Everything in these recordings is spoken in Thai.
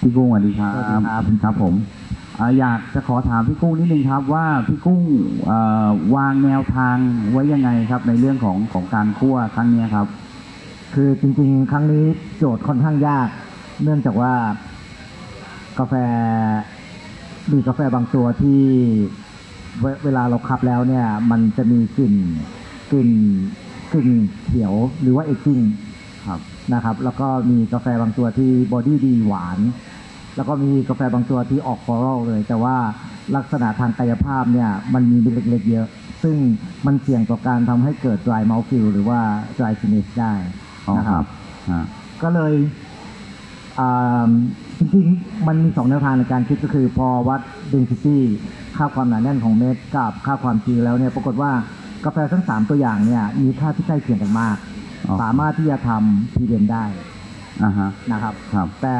พี่กุ้งสวัสดีครับสวัสดีครับครับผมเอ่ออยากจะขอถามพี่กุ้งนิดนึงครับ ว่าพี่กุ้งเอ่อวางแนวทางไว้ยังไงครับ ในเรื่องของของการคั่วครั้งเนี้ยครับ คือจริงๆ ครั้งนี้โจทย์ค่อนข้างยาก เนื่องจากว่ากาแฟมีกาแฟบางตัวที่เวเวลาเราคับแล้วเนี่ย มันจะมีกลิ่นกลิ่นกลิ่นเขียวหรือว่าเอจิ้งครับ นะครับ แล้วก็มีกาแฟบางตัวที่บอดี้ดีหวาน แล้วก็มีกาแฟบางตัวที่ออกฟลอรัลเลย แต่ว่าลักษณะทางกายภาพเนี่ยมันมีเม็ดเล็กๆเยอะ ซึ่งมันเสี่ยงต่อการทำให้เกิด dry mouth feel หรือว่า dry finish ได้อ๋อนะคครัรับบฮะก็เลยอ่าจริงๆ มันมีสองแนวทางในการคิดก็คือพอวัด density ค่าความหนาแน่นของเม็ดกับค่าความชื้นแล้วเนี่ยปรากฏว่ากาแฟทั้งสามตัวอย่างเนี่ยมีค่าที่ใกล้เคียงกันมากอ๋อ สามารถที่จะทำพีเดนได้อ่าฮะนะครับครับแต่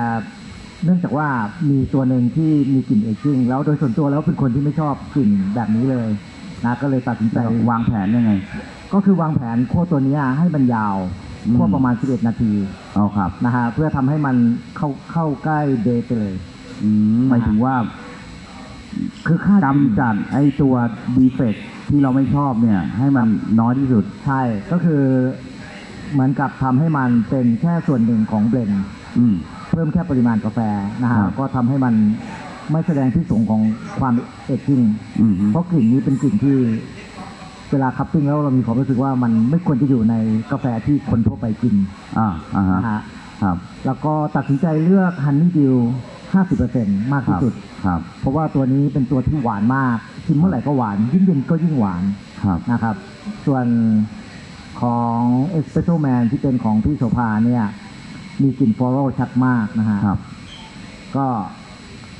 เนื่องจากว่ามีตัวหนึ่งที่มีกลิ่นเอจิ้งแล้วโดยส่วนตัวแล้วเป็นคนที่ไม่ชอบกลิ่นแบบนี้เลยนะก็เลยตัดสินใจวางแผนยังไง ก็คือวางแผนคั่วตัวเนี้ยให้มันยาวอืมคั่วประมาณ 11 นาทีเอาครับนะฮะเพื่อทำให้มันเข้าเข้าใกล้เดทไปเลยอืมหมายถึงว่า คือค่ากำจัดไอ้ตัวดีเฟกที่เราไม่ชอบเนี่ย ให้มันน้อยที่สุด ใช่ ก็คือ เหมือนกับทำให้มันเป็นแค่ส่วนหนึ่งของเบลนด์อืมเพิ่มแค่ปริมาณกาแฟนะฮะครับก็ทำให้มันไม่แสดงที่สูงของความเอจจิ้งอืมเพราะกลิ่นนี้เป็นกลิ่นที่เวลาคัพปิ้งแล้วเรามีความรู้สึกว่ามันไม่ควรจะอยู่ในกาแฟที่คนทั่วไปกิน อ่าอ่าฮะนะฮะครับ แล้วก็ตัดสินใจเลือกฮันนี่ดิว50%มากคที่รับสุดครับ เพราะว่าตัวนี้เป็นตัวที่หวานมากชิมเมื่อไหร่ก็หวาน ยิ่งเย็นก็ยิ่งหวานครับนะครับ ส่วน ของเอสเปรสโซแมนที่เป็นของพี่โสภาเนี่ย มีกลิ่น floral ชัดมากนะฮะครับ ก็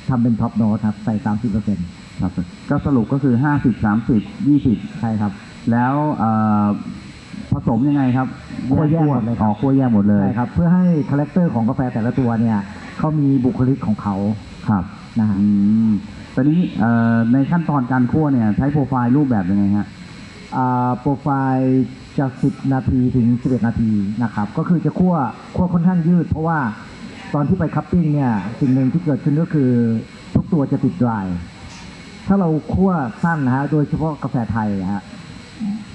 ทำเป็นท็อปโน t ครับ ใส่ 30%ครับก็สรุปก็คือห้าสิบสามสิบยี่สิบใช่ครับ แล้วเอ่อผสมยังไงครับคั่วแยกหมดเลยครับอ๋อคั่วแยกหมดเลยใช่ครับ เพื่อให้ character ของกาแฟแต่ละตัวเนี่ยเขามีบุคลิกของเขาครับนะฮะอืมตอนนี้เอ่อในขั้นตอนการคั่วเนี่ยใช้โปรไฟล์รูปแบบยังไงฮะอ่าโปรไฟล์ จะ10 นาทีถึง 11 นาทีนะครับ ก็คือจะคั่วคั่วค่อนข้างยืด เพราะว่าตอนที่ไปคัพปิ้งเนี่ยสิ่งหนึ่งที่เกิดขึ้นก็คือทุกตัวจะติดดรายถ้าเราคั่วสั้นนะฮะโดยเฉพาะกาแฟไทยอะฮะ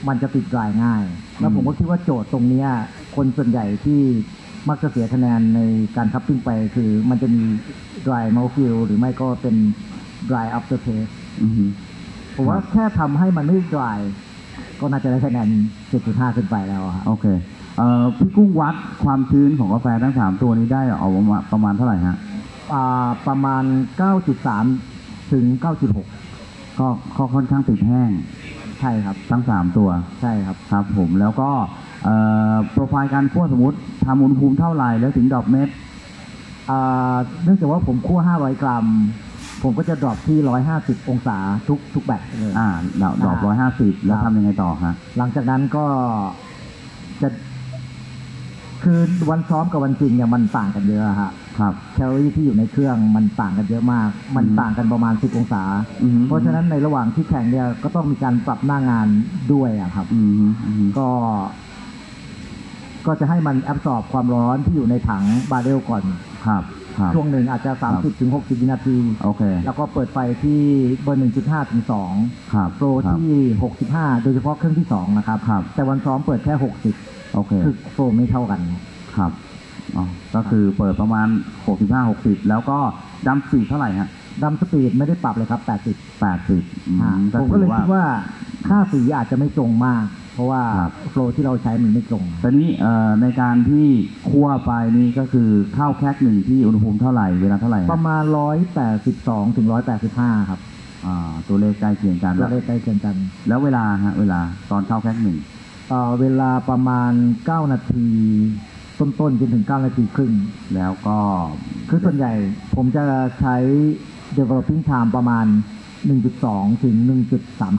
มันจะติดดรายง่าย แล้วผมก็คิดว่าโจทย์ตรงเนี้ยคนส่วนใหญ่ที่มักจะเสียคะแนนในการคัพปิ้งไปคือมันจะมี dry mouthfeel หรือไม่ก็เป็น dry aftertaste อือฮึผมว่าแค่ทำให้มันไม่ dry ก็น่าจะได้คะแนน7.5 ขึ้นไปแล้วอะฮะโอเคเอ่อพี่กุ้งวัดความชื้นของกาแฟทั้งสามตัวนี้ได้ออกมาประมาณเท่าไหร่ฮะ อ่าประมาณ 9.3 ถึง 9.6 ก็ก็ค่อนข้างติดแห้งใช่ครับ ทั้งสามตัว ใช่ครับ ครับผมแล้วก็เอ่อโปรไฟล์การคั่วสมมติทำอุณหภูมิเท่าไหร่แล้วถึง drop เม็ด อ่าเนื่องจากว่าผมคั่ว 500 กรัม ผมก็จะ drop ที่ 150 องศาทุกทุก batch เลย อ่า drop drop ร้อยห้าสิบแล้วครับ ทำยังไงต่อฮะ หลังจากนั้นก็จะ คือวันซ้อมกับวันจริงเนี่ยมันต่างกันเยอะอะฮะครับ แคลอรี่ที่อยู่ในเครื่องมันต่างกันเยอะมาก มันอืม ต่างกันประมาณ 10 องศา อือฮึเพราะฉะนั้นในระหว่างที่แข่งเนี่ยก็ต้องมีการปรับหน้างานด้วยอะครับ อืมฮึอืมฮึก็ ก็จะให้มันแอบสอบความร้อนที่อยู่ในถังบาร์เรลก่อน ครับครับ ช่วงหนึ่งอาจจะ 30ถึง60 วินาทีโอเคแล้วก็เปิดไฟที่เบอร์ 1.5 ถึง2ครับโปรครับที่ 65 โดยเฉพาะเครื่องที่ 2 นะครับครับแต่วันซ้อมเปิดแค่โอเค60คือโปรไม่เท่ากันครับอ๋อก็คือเปิดประมาณหกสิบห้าหกสิบแล้วก็ดัมสีเท่าไหร่ฮะดัมสปีดไม่ได้ปรับเลยครับ 80แปดสิบอ่าผมก็เลยคิดว่าค่าสีอาจจะไม่ตรงมาก เพราะว่าครับโฟลที่เราใช้มันไม่ตรงตอนนี้เอ่อในการที่คั่วไปนี่ก็คือข้าวแคกหนึ่งที่อุณหภูมิเท่าไหร่เวลาเท่าไหร่ฮะประมาณ182ถึง185ครับอ่าตัวเลขใกล้เคียงกันตัวเลขใกล้เคียงกัน แล้วเวลาฮะเวลาตอนข้าวแคกหนึ่งเอ่อเวลาประมาณ9นาทีต้นๆจนถึง 9 นาทีครึ่ง แล้วก็ คือส่วนใหญ่ผมจะใช้ developing time ประมาณ 1.2 ถึง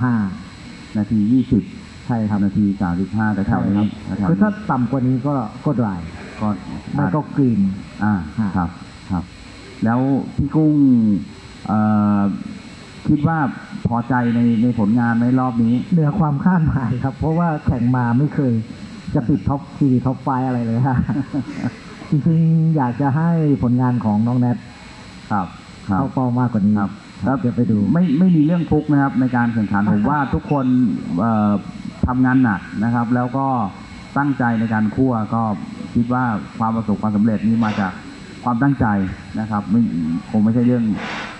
1.35 นาทียี่สิบ ใช่ครับนาทีสามสิบห้าแต่แถวนี้แถวคือนี้ถ้าต่ำกว่านี้ก็ก็ dry ก็ไม่ก็กรีน อ่าฮะครับครับ แล้วพี่กุ้งเอ่อคิดว่าพอใจในในผลงานในรอบนี้เหนือความคาดหมายครับ เพราะว่าแข่งมาไม่เคยจะติด top 4 top five อะไรเลยฮะ จริงๆ อยากจะให้ผลงานของน้องแนทครับครับ เข้าเป้ามากกว่านี้ครับ ครับเดี๋ยวไปดู ไม่ไม่มีเรื่องฟลุกนะครับในการแข่งขันผมว่าทุกคนเอ่อ ทำงานหนักนะครับ แล้วก็ตั้งใจในการคั่วก็คิดว่าความประสบความสำเร็จนี้มาจากความตั้งใจนะครับ ไม่คงไม่ใช่เรื่อง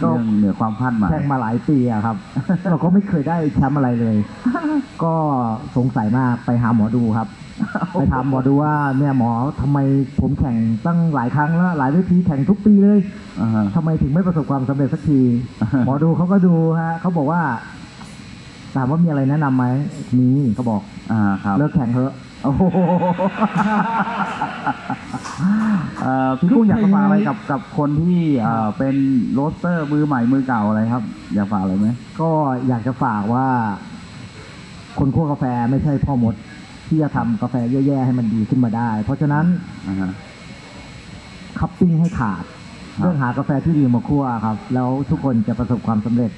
ก็เรื่องเหนือความคาดหมายแข่งมาหลายปีอะครับ เราก็ไม่เคยได้แชมป์อะไรเลย ก็สงสัยมากไปหาหมอดูครับไปถามหมอดูว่าเนี่ยหมอทำไมผมแข่งตั้งหลายครั้งแล้วหลายเวทีแข่งทุกปีเลยอ่าฮะทำไมถึงไม่ประสบความสำเร็จสักที หมอดูเขาก็ดูฮะเขาบอกว่า ถามว่ามีอะไรแนะนำไหมมีเขาบอกอ่าครับเลิกแข่งเถอะโอ้โหเอ่อพี่กุ้งอยากจะฝากอะไรกับกับคนที่เอ่อเป็น roaster มือใหม่มือเก่าอะไรครับ อยากฝากอะไรไหมก็อยากจะฝากว่า คนคั่วกาแฟไม่ใช่พ่อมด ที่จะทำกาแฟแย่ๆให้มันดีขึ้นมาได้ เพราะฉะนั้นอ่าฮะ cupping ให้ขาดครับ เลือกหากาแฟที่ดีมาคั่วครับ แล้วทุกคนจะประสบความสำเร็จ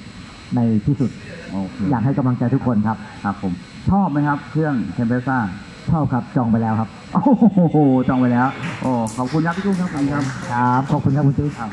ในที่สุดโอเคอยากให้กำลังใจทุกคนครับครับผมชอบไหมครับ เครื่องเทมเพซ่าชอบครับจองไปแล้วครับ โอ้โหจองไปแล้ว โอ้ขอบคุณครับพี่กุ้งครับขอบคุณครับ ครับ ขอบคุณครับคุณติ๊กครับ